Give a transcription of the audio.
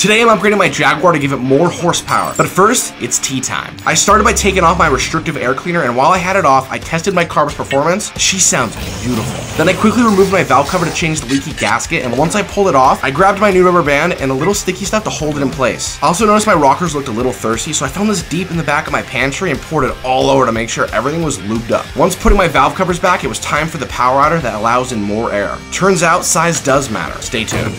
Today I'm upgrading my Jaguar to give it more horsepower, but first, it's tea time. I started by taking off my restrictive air cleaner, and while I had it off, I tested my car's performance. She sounds beautiful. Then I quickly removed my valve cover to change the leaky gasket, and once I pulled it off, I grabbed my new rubber band and a little sticky stuff to hold it in place. I also noticed my rockers looked a little thirsty, so I found this deep in the back of my pantry and poured it all over to make sure everything was lubed up. Once putting my valve covers back, it was time for the power outer that allows in more air. Turns out size does matter. Stay tuned.